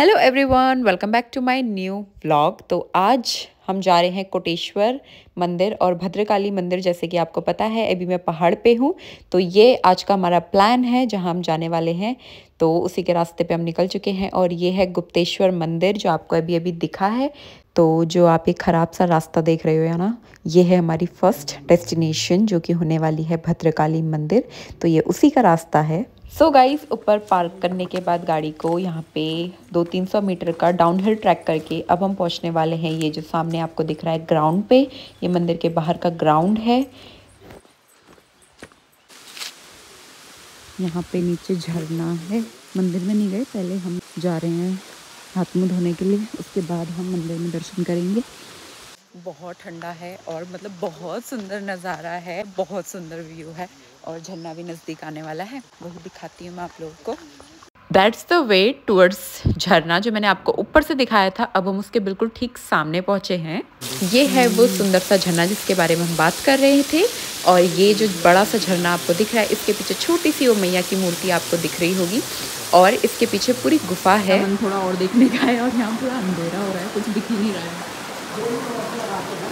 Hello everyone welcome back to my new vlog तो आज हम जा रहे हैं कोटेश्वर मंदिर और भद्रकाली मंदिर, जैसे कि आपको पता है, अभी मैं पहाड़ पे हूँ। तो ये आज का हमारा प्लान है, जहाँ हम जाने वाले हैं। तो उसी के रास्ते पे हम निकल चुके हैं और ये है गुप्तेश्वर मंदिर, जो आपको अभी अभी दिखा है। तो जो आप एक ख़राब सा रास्ता देख रहे हो या ना? ये है हमारी फ़र्स्ट डेस्टिनेशन जो कि होने वाली है भद्रकाली मंदिर। तो ये उसी का रास्ता है। सो गाइस ऊपर पार्क करने के बाद गाड़ी को यहाँ पे दो तीन सौ मीटर का डाउनहिल ट्रैक करके अब हम पहुँचने वाले हैं। ये जो सामने आपको दिख रहा है ग्राउंड पे, ये मंदिर के बाहर का ग्राउंड है। यहाँ पे नीचे झरना है। मंदिर में नहीं गए, पहले हम जा रहे हैं हाथ मुँह धोने के लिए। उसके बाद हम मंदिर में दर्शन करेंगे। बहुत ठंडा है और मतलब बहुत सुंदर नज़ारा है, बहुत सुंदर व्यू है। और झरना भी नज़दीक आने वाला है वही दिखाती हूँ मैं आप लोगों को। दैट्स द वे टूवर्ड्स झरना जो मैंने आपको ऊपर से दिखाया था अब हम उसके बिल्कुल ठीक सामने पहुँचे हैं। ये है वो सुंदर सा झरना जिसके बारे में हम बात कर रहे थे और ये जो बड़ा सा झरना आपको दिख रहा है इसके पीछे छोटी सी वो मैया की मूर्ति आपको दिख रही होगी और इसके पीछे पूरी गुफा है। थोड़ा और देखने का है और यहाँ पूरा अंधेरा हो रहा है कुछ दिख ही नहीं रहा है।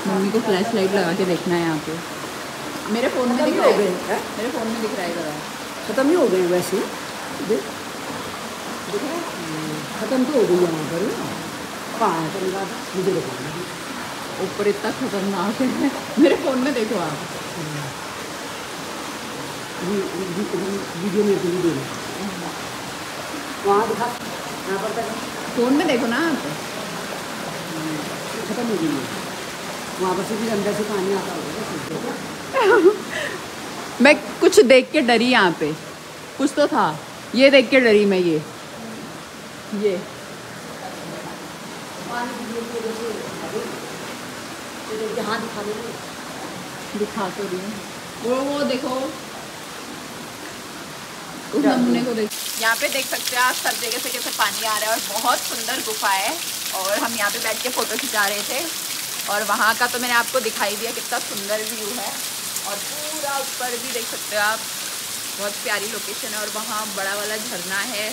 मम्मी को फ्लैश लाइट लगा के देखना है यहाँ पे। मेरे फ़ोन में दिख रहा है। मेरे फ़ोन में दिख रहा है ख़त्म ही हो गई वैसे। ख़त्म तो हो गई है वहाँ पर कहाँ है? मुझे दिखाना ऊपर इतना खतरनाक है। मेरे फ़ोन में देखो आप। वीडियो में वहाँ दिखा। यहाँ पर फ़ोन में देखो ना आप। ख़त्म हो गई। है वहाँ पर से भी अंदर से पानी आता होगा मैं कुछ देख के डरी यहाँ पे। कुछ तो था। ये देख के डरी मैं ये। ये। दिखा तो रही वो वो देखो। उस नमूने को देख। यहाँ पे देख सकते हैं आप सब जगह से कैसे पानी आ रहा है और बहुत सुंदर गुफा है और हम यहाँ पे बैठ के फ़ोटो खिंचा रहे थे और वहाँ का तो मैंने आपको दिखाई दिया कितना सुंदर व्यू है। और पूरा ऊपर भी देख सकते हो आप। बहुत प्यारी लोकेशन है और वहाँ बड़ा वाला झरना है।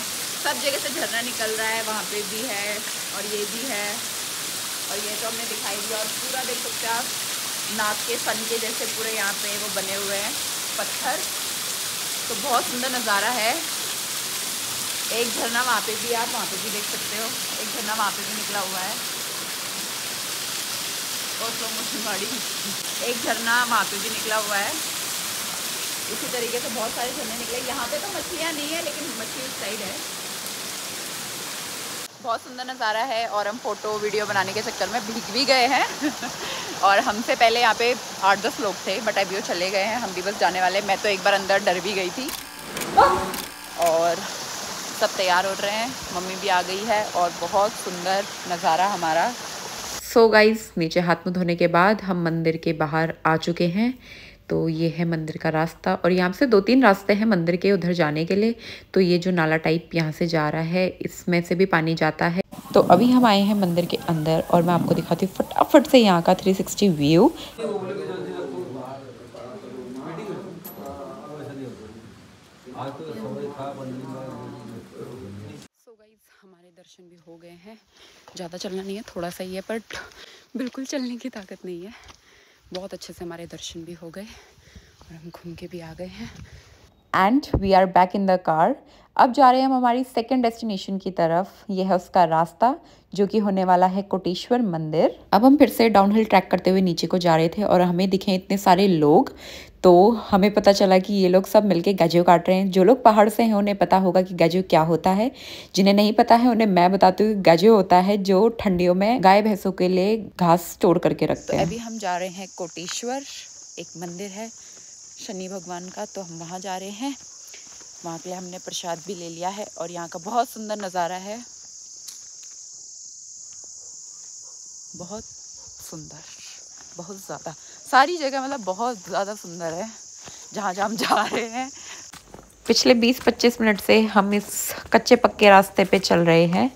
सब जगह से झरना निकल रहा है, वहाँ पे भी है और ये भी है। और ये तो हमने दिखाई दिया और पूरा देख सकते हो आप नाक के सन के जैसे पूरे यहाँ पे वो बने हुए हैं, पत्थर। तो बहुत सुंदर नज़ारा है। एक झरना वहाँ पे भी आप वहाँ पे भी देख सकते हो। एक झरना वहाँ पे भी निकला हुआ है। और स्लो मोशन गाड़ी एक झरना वहाँ पे भी निकला हुआ है। इसी तरीके से बहुत सारे झरने निकले। यहाँ पे तो मछलियाँ नहीं है, लेकिन मछली उस साइड है। बहुत सुंदर नज़ारा है और हम फ़ोटो, वीडियो बनाने के चक्कर में भीग भी गए हैं। और हमसे पहले यहाँ पे आठ दस लोग थे बट अभी वो चले गए हैं। हम भी बस जाने वाले मैं तो एक बार अंदर डर भी गई थी। और सब तैयार हो रहे हैं। मम्मी भी आ गई है और बहुत सुंदर नज़ारा हमारा। सो गाइज़ नीचे हाथ मुँह धोने के बाद हम मंदिर के बाहर आ चुके हैं। तो ये है मंदिर का रास्ता और यहाँ से दो तीन रास्ते हैं मंदिर के उधर जाने के लिए। तो ये जो नाला टाइप यहाँ से जा रहा है, इसमें से भी पानी जाता है। तो अभी हम आए हैं मंदिर के अंदर और मैं आपको दिखाती हूँ फटाफट से यहाँ का 360 व्यू दर्शन भी हो गए हैं। ज़्यादा चलना नहीं है, थोड़ा सा ही है बट बिल्कुल चलने की ताकत नहीं है। बहुत अच्छे से हमारे दर्शन भी हो गए और हम घूम के भी आ गए हैं। And we are back in the car अब जा रहे हैं हम हमारी सेकेंड डेस्टिनेशन की तरफ़। ये है उसका रास्ता, जो कि होने वाला है कोटेश्वर मंदिर। अब हम फिर से डाउनहिल ट्रैक करते हुए नीचे को जा रहे थे और हमें दिखे इतने सारे लोग। तो हमें पता चला कि ये लोग सब मिलके गजो काट रहे हैं। जो लोग पहाड़ से हैं उन्हें पता होगा कि गजो क्या होता है। जिन्हें नहीं पता है उन्हें मैं बताती हूँ गजो होता है जो ठंडियों में गाय भैंसों के लिए घास स्टोर करके रखते तो हैं। अभी हम जा रहे हैं कोटेश्वर एक मंदिर है शनि भगवान का तो हम वहाँ जा रहे हैं। वहाँ के लिए हमने प्रसाद भी ले लिया है और यहाँ का बहुत सुंदर नज़ारा है। बहुत सुंदर बहुत ज़्यादा। सारी जगह मतलब बहुत ज़्यादा सुंदर है जहाँ जहाँ हम जा रहे हैं। पिछले 20-25 मिनट से हम इस कच्चे पक्के रास्ते पे चल रहे हैं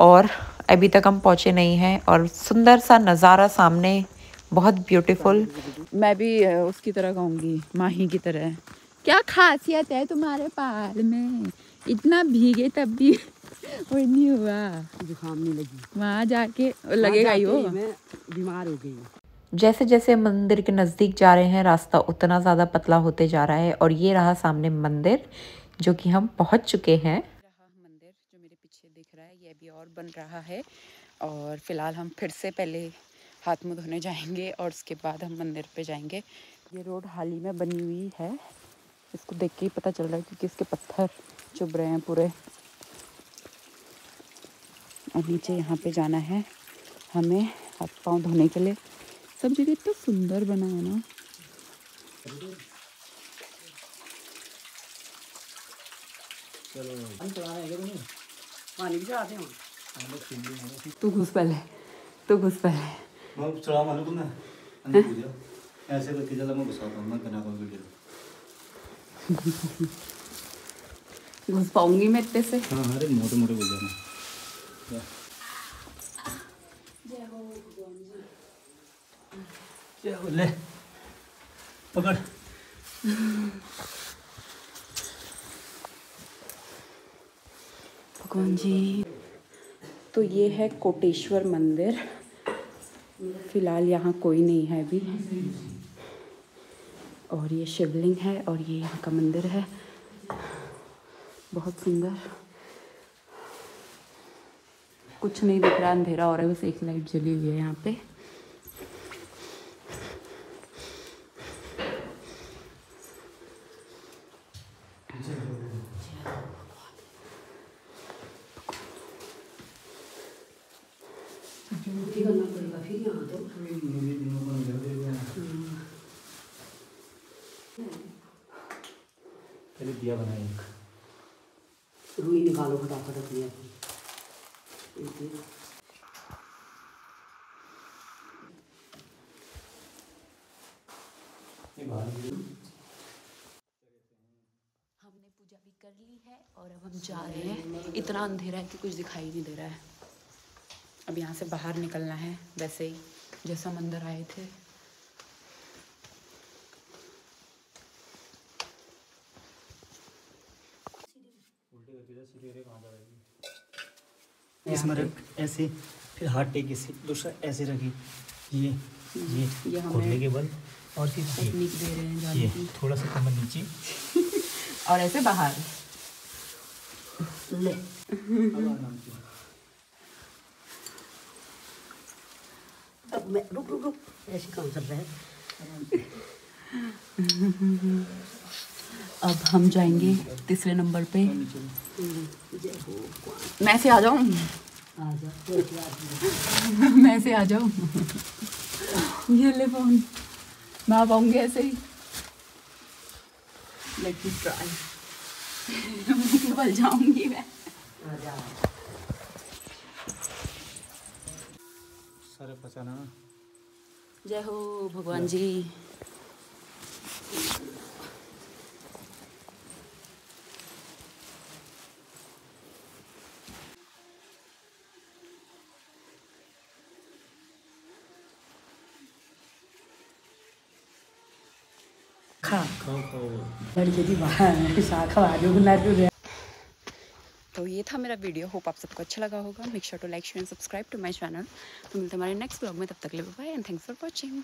और अभी तक हम पहुँचे नहीं हैं और सुंदर सा नज़ारा सामने बहुत ब्यूटीफुल मैं भी उसकी तरह कहूँगी माही की तरह। क्या खासियत है तुम्हारे पाल में? इतना भीगे तब भी वो नहीं हुआ। जुकाम नहीं लगी। वहाँ जाके लगेगा ही मैं बीमार हो गई जैसे जैसे मंदिर के नज़दीक जा रहे हैं, रास्ता उतना ज़्यादा पतला होते जा रहा है और ये रहा सामने मंदिर, जो कि हम पहुँच चुके हैं। मंदिर, जो मेरे पीछे दिख रहा है, ये अभी और बन रहा है और फ़िलहाल हम फिर से पहले हाथ मुँह धोने जाएँगे और उसके बाद हम मंदिर पे जाएँगे। ये रोड हाल ही में बनी हुई है, इसको देख के ही पता चल रहा है क्योंकि इसके पत्थर चुभ रहे हैं पूरे। और नीचे यहाँ पे जाना है हमें हाथ पाँव धोने के लिए। सब जगह इतना सुंदर बना है ना। पानी भी चढ़ाते हैं तू घुस पहले। तू घुस पहले ऐसे करके चला मैं घुसाता हूँ मैं बना वीडियो घुस पाऊँगी मैं इतने से। हाँ अरे मोटे मोटे बोल जाना ले। पकड़। भगवान जी तो ये है कोटेश्वर मंदिर। फ़िलहाल यहाँ कोई नहीं है अभी। और ये शिवलिंग है और ये यहाँ का मंदिर है। बहुत सुंदर। कुछ नहीं दिख रहा, अंधेरा रहा है, बस एक लाइट जली हुई है यहाँ पे। दिया बनाए एक रुई निकालो फटाफट अपनी अपनी एक ये। ये बाहर हमने पूजा भी कर ली है और अब हम जा रहे हैं। इतना अंधेरा है कि कुछ दिखाई नहीं दे रहा है। अब यहाँ से बाहर निकलना है वैसे ही जैसा मंदिर आए थे। इसमें रख ऐसे फिर हाथ टेक इसे दूसरा ऐसे रखी। ये ये खोलने के बाद। और फिर ये दे रहे हैं ये थोड़ा सा कमर नीचे। और ऐसे बाहर। ले। अब मैं रुक रुक रुक। ऐसे काम चल रहा है। अब हम जाएँगे तीसरे नंबर पे। मैं से आ जाऊँ? मैं से आ जाऊँ? ये ले फ़ोन। मैं आ पाऊँगी ऐसे ही। लेट मी ट्राई निकल जाऊँगी मैं। सारे पचाना जय हो भगवान जी। शाखा। तो ये था मेरा वीडियो। होप आप सबको अच्छा लगा होगा। Make sure to like share and subscribe to my channel तो मिलते हैं हमारे नेक्स्ट ब्लॉग में। तब तक ले bye and thanks for watching